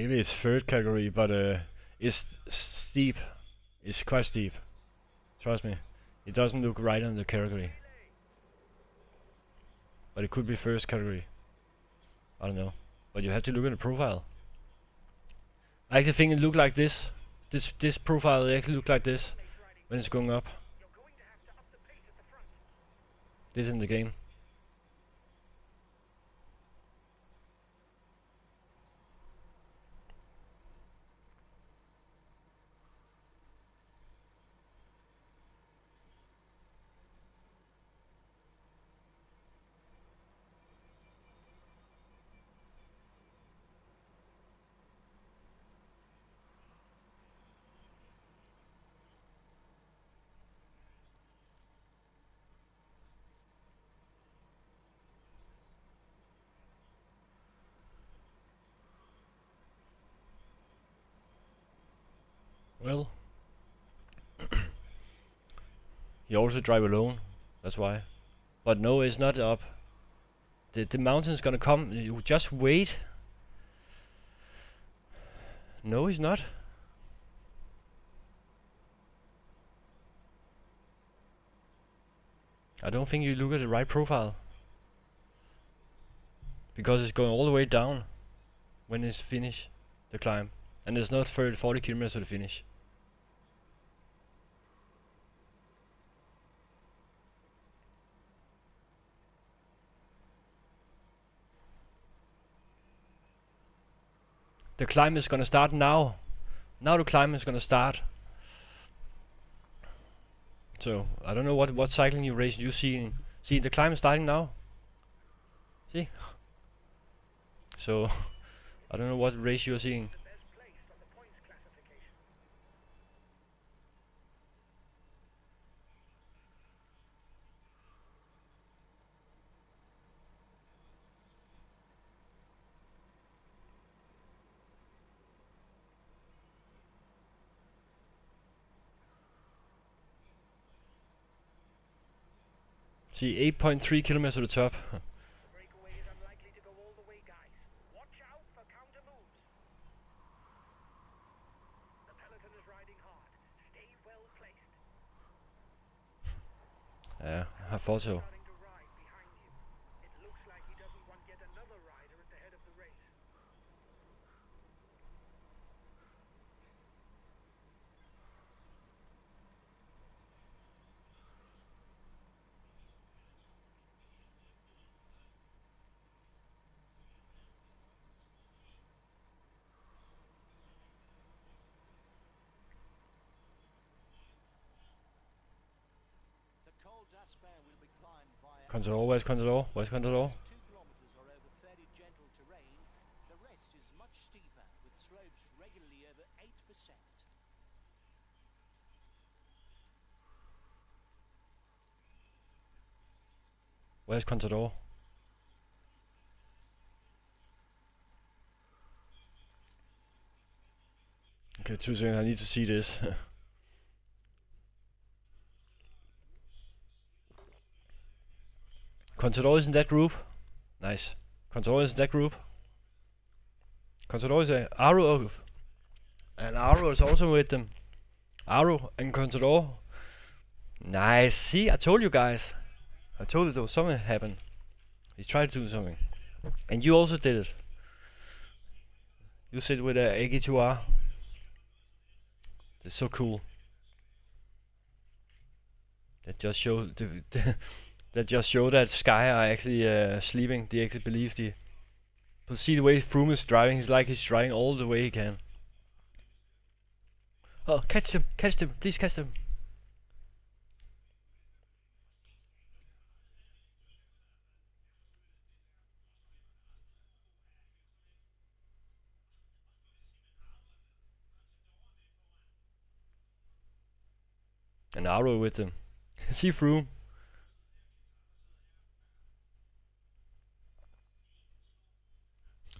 maybe it's third category, but uh, it's steep. It's quite steep. Trust me. It doesn't look right on the category. But it could be first category. I don't know. But you have to look at the profile. I actually think it looked like this. This this profile actually looked like this when it's going up. This in the game. Well, you also drive alone. That's why. But no, it's not up. The the mountain's gonna come. You just wait. No, he's not. I don't think you look at the right profile. Because it's going all the way down when it's finished, the climb. And it's not 30, 40 kilometers to the finish. The climb is gonna start now. Now the climb is gonna start. So I don't know what what cycling you race you see. See the climb is starting now. See. So I don't know what race you're seeing. See, 8.3 kilometers to the top. Breakaway is unlikely to go all the way, guys. Watch out for counter moves. The peloton is riding hard. Stay well placed. yeah, I thought so. Starting to ride behind you. It looks like he doesn't want yet another rider at the head of the race. The Col d'Aspin will be climbed via Contador, where's Contador? Where's Contador? two kilometers are over fairly gentle terrain. The rest is much steeper, with slopes regularly over 8%. Where's Contador? Okay, two seconds, I need to see this. Contador is in that group. Nice. Contador is in that group. Contador is a Aru and Aru is also with them. Aru and Contador. Nice. See, I told you guys. I told you there was something happened. He tried to do something. And you also did it. You sit with uh, a AG2R. It's so cool. That just show the, that just show that Sky are actually uh, sleeping. They actually believe the. But see the way Froome is driving. He's like he's driving all the way he can. Oh, catch them! Catch them! Please catch them! And Aru with them. See Froome.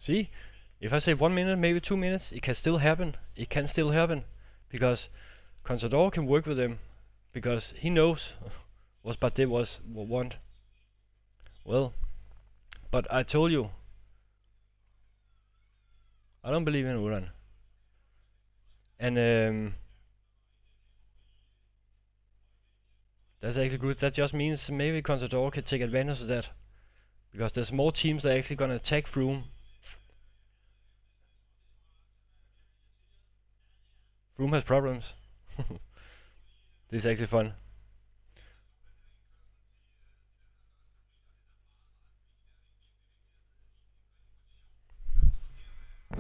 See? If I say one minute, maybe two minutes, it can still happen. It can still happen. Because Contador can work with them. Because he knows what Bardet was wa- want. Well, but I told you. I don't believe in Uran. And um, that's actually good. That just means maybe Contador can take advantage of that. Because there's more teams that are actually gonna attack Froome. Froome has problems. this is actually fun.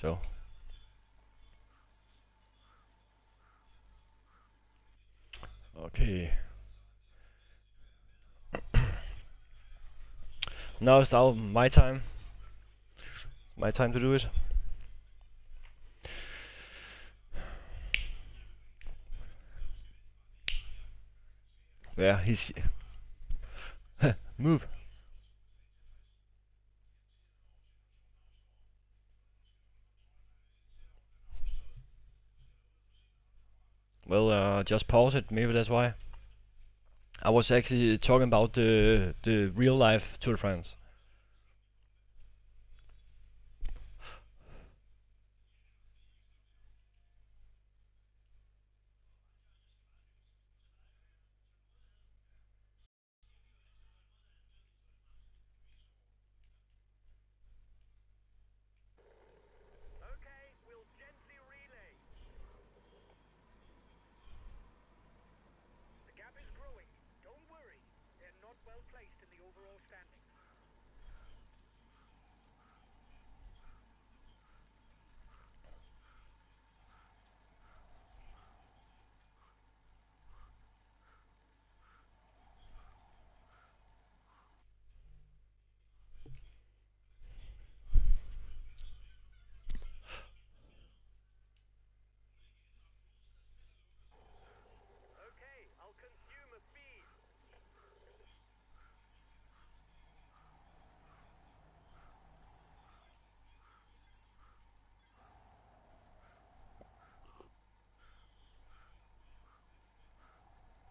so okay now it's now my time my time to do it yeah he's move Well, uh, just pause it. Maybe that's why. I was actually talking about the the real life Tour de France. Okay, we'll gently relay. The gap is growing. Don't worry. They're not well placed in the overall standings. Okay, I'll consume a feed. He's alone. He's alone. The breakaway will, no doubt, go all the way, lads. But watch out for attacks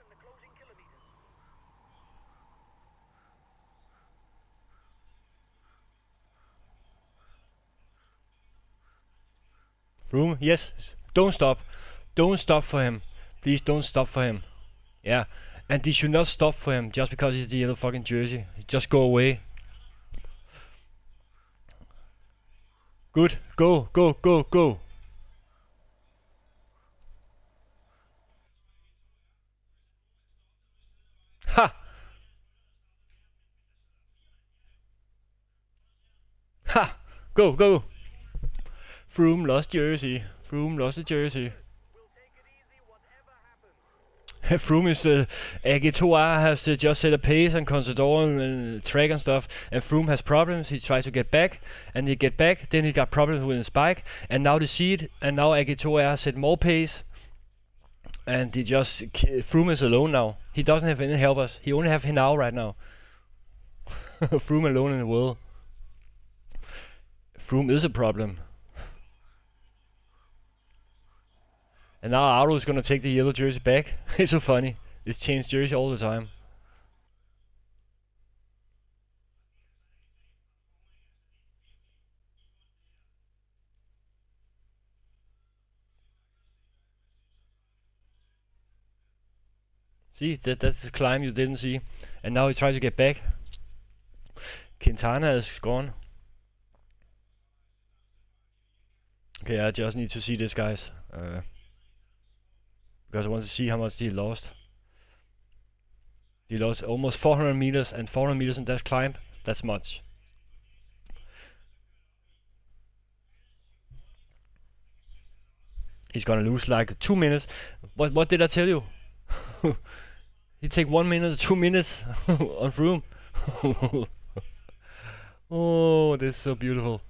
in the closing kilometers. Froome, yes. Don't stop. Don't stop for him. Please don't stop for him. Yeah. And they should not stop for him just because he's the yellow fucking jersey. Just go away. Good. Go, go, go, go. Ha! Ha! Go, go! Froome lost jersey. Froome lost the jersey. We'll take it easy, whatever happens. Froome is uh, AG2R has uh, just set a pace and Contador and uh, track and stuff, and Froome has problems. He tries to get back, and he get back. Then he got problems with his bike, and now they see it, and now AG2R set more pace, and he just Froome is alone now. He doesn't have any helpers. He only have Henao right now. Froome alone in the world. Froome is a problem. And now Auto is gonna take the yellow jersey back. it's so funny. It's changed jersey all the time. See, that that's the climb you didn't see. And now he tries to get back. Quintana is gone. Okay, I just need to see this, guys. Uh, because I want to see how much he lost. He lost almost 400 meters, and 400 meters in that climb, that's much. He's gonna lose like two minutes. What what did I tell you? he take one minute, two minutes on Froome. oh, this is so beautiful.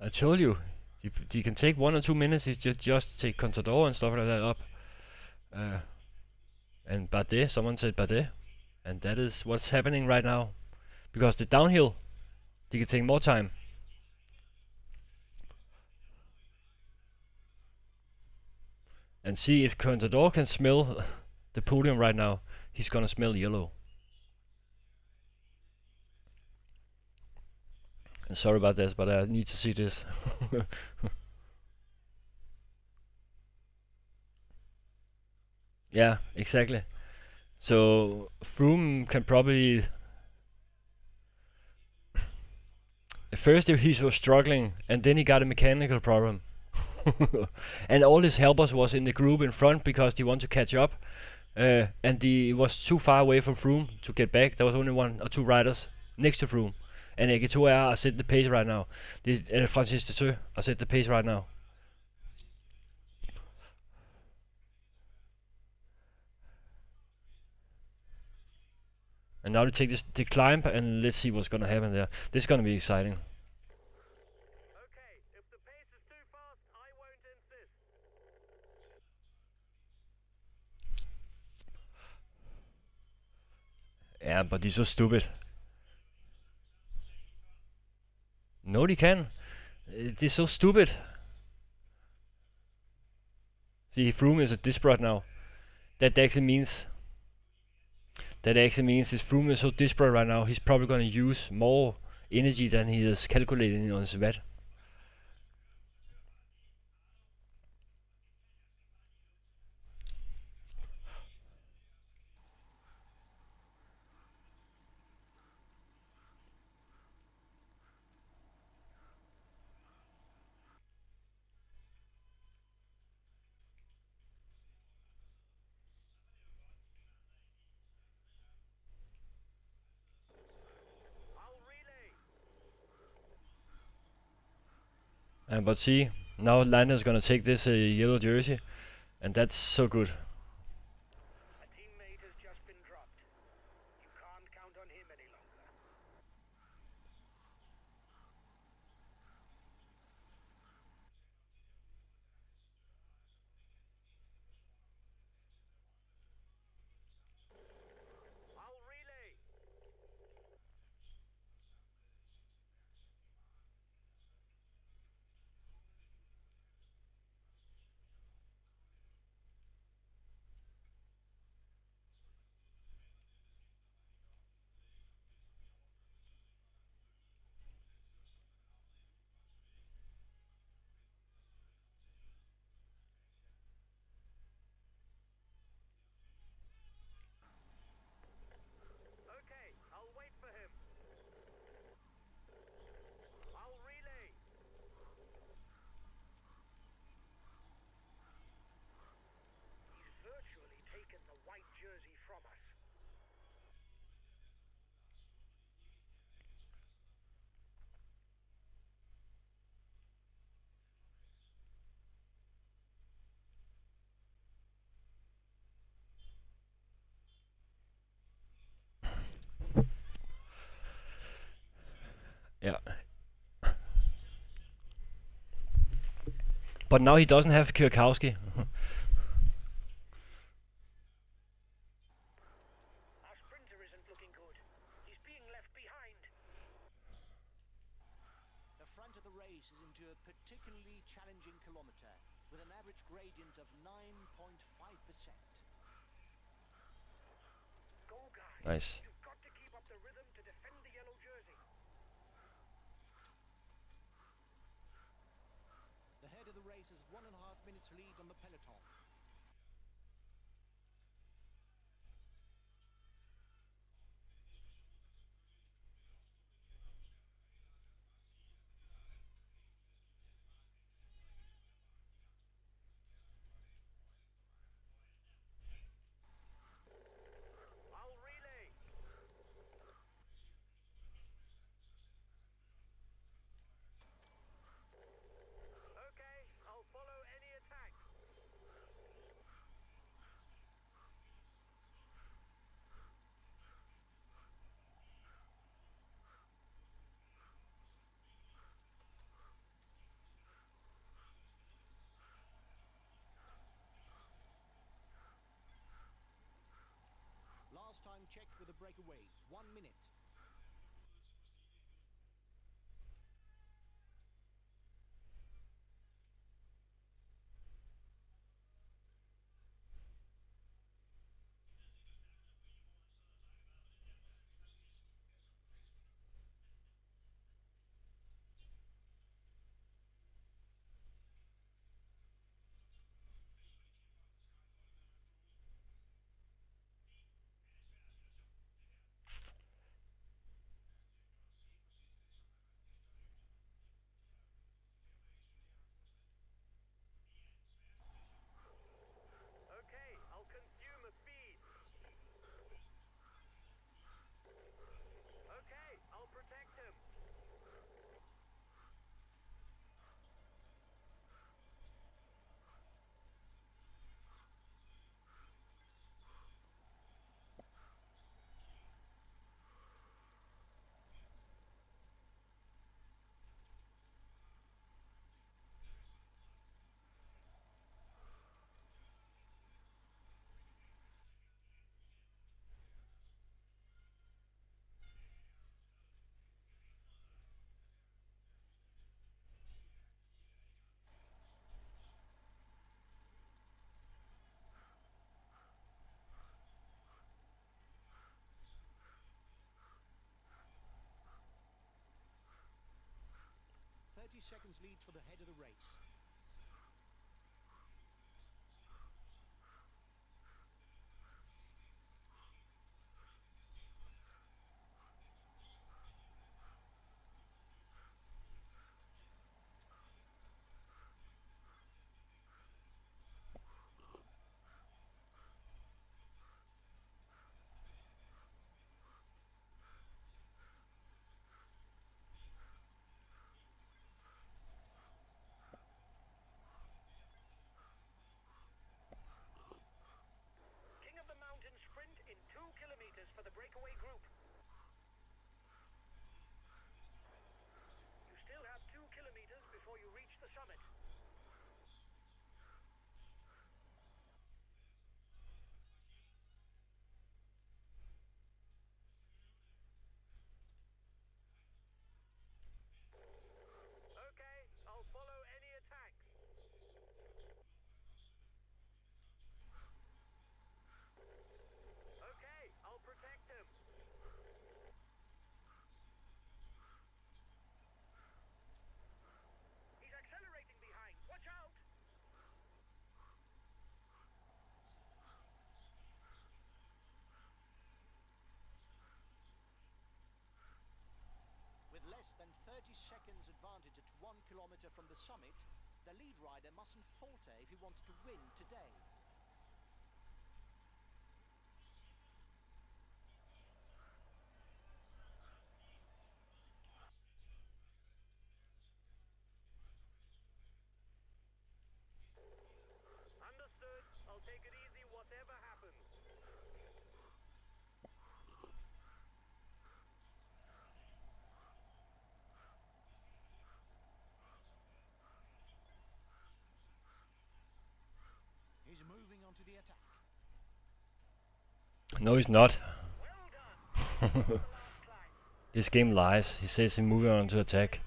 I told you, you, you can take one or two minutes. You just just take Contador and stuff like that up. Uh, and Bardet, someone said Bardet, And that is what's happening right now. Because the downhill, they can take more time. And see if Contador can smell the podium right now, he's gonna smell yellow. Sorry about this, but I need to see this. yeah, exactly. So Froome can probably at first he was struggling and then he got a mechanical problem. and all his helpers was in the group in front because they want to catch up. Uh, and he was too far away from Froome to get back. There was only one or two riders next to Froome. And AG2R are set the pace right now. Det er Francis Deteux are set the pace right now. And now they take this the climb and let's see what's gonna happen there. This is gonna be exciting. Okay, if the pace is too fast, I won't insist. Yeah, but they're so stupid. No, they can. Uh, They're so stupid. See, Froome is a desperate now. That actually means that actually means his Froome is so desperate right now. He's probably going to use more energy than he is calculating on his vet. But see, now Landa is going to take this uh, yellow jersey, and that's so good. A teammate has just been dropped. You can't count on him any longer. I'll relay. Okay, I'll wait for him. I'll relay. He's virtually taken the white jersey from us. Yeah. But now he doesn't have Kwiatkowski. Our sprinter isn't looking good. He's being left behind. The front of the race is into a particularly challenging kilometre with an average gradient of 9.5%. Go, guys. nice. You've got to keep up the rhythm to defend the yellow jersey. The has one and a half minutes lead on the peloton. I'll relay. Okay, I'll follow any attack. Time check with the breakaway. One minute. 30 seconds lead for the head of the race. Seconds advantage at one kilometer from the summit, the lead rider mustn't falter if he wants to win today. Understood. I'll take it easy whatever happens. He's moving on to the attack. No, he's not. This game lies. He says he's moving on to attack.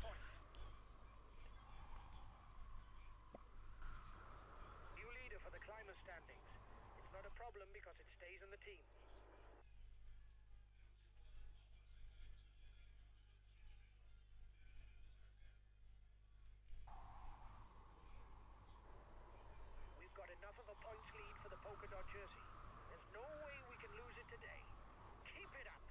New leader for the climber standings. It's not a problem because it stays in the team. We've got enough of a points lead for the polka dot jersey. There's no way we can lose it today. Keep it up.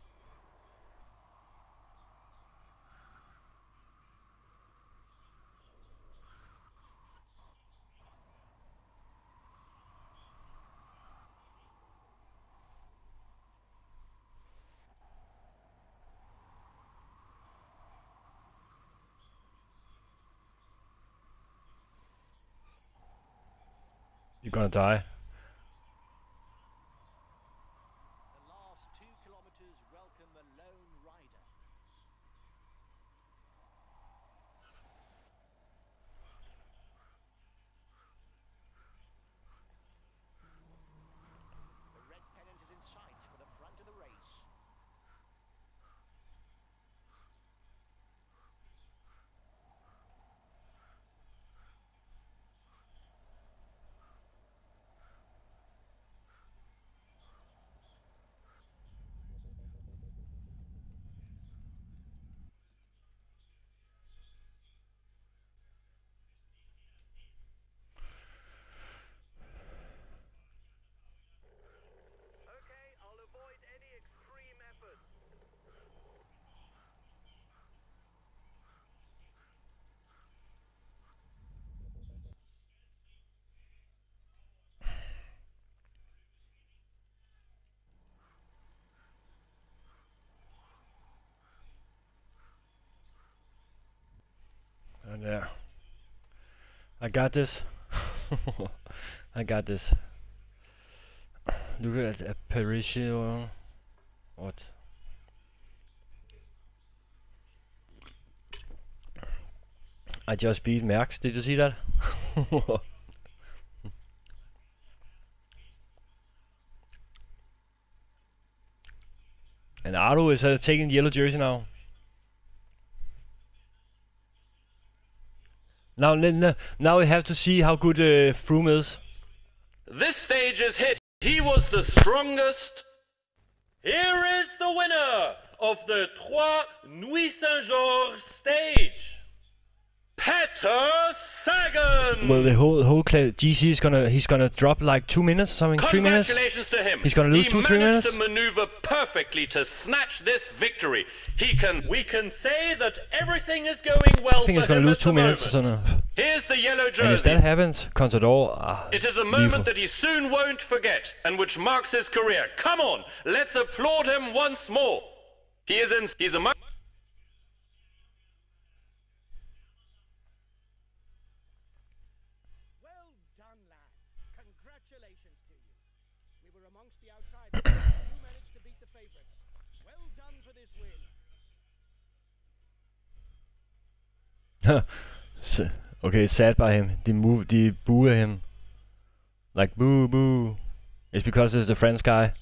You're gonna die. The last two kilometers welcome the lone rider. The red pennant is in sight for the front of the race. Yeah. I got this. I got this. Look at Aparicio. What? I just beat Max. Did you see that? and Ardo is uh, taking yellow jersey now. Now, now we have to see how good uh, Froome is. This stage is hit. He was the strongest. Here is the winner of the Troyes Nuits Saint Georges stage. Peter Sagan. Well, the whole whole GC is gonna he's gonna drop like two minutes, or something, three minutes. Congratulations to him. He's gonna lose he two, three managed to minutes? maneuver perfectly to snatch this victory. He can. We can say that everything is going well I think for he's gonna lose two minutes or something. Here's the yellow And if jersey. that happens, Contador. Ah, It is a moment that he soon won't forget and which marks his career. Come on, let's applaud him once more. He is in. He's among. Well done, lads. Congratulations to you. We were amongst the outsiders. you managed to beat the favourites. Well done for this win. S- okay, sad by him. De move, de boo him. Like boo boo. It's because it's the French guy.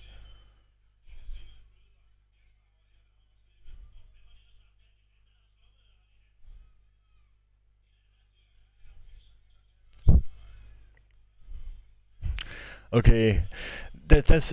Okay, that, that's